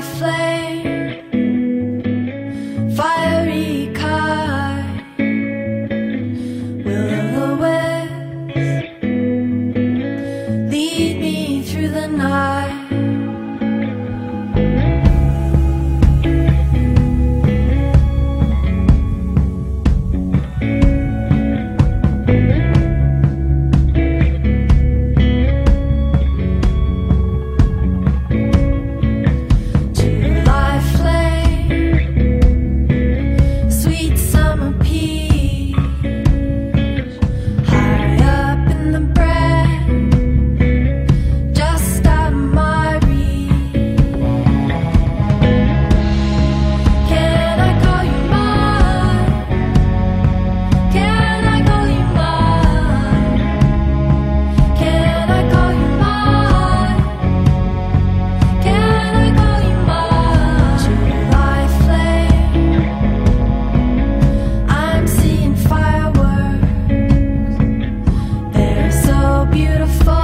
my flame Fiery kind, willow the winds Lead me through the night? beautiful.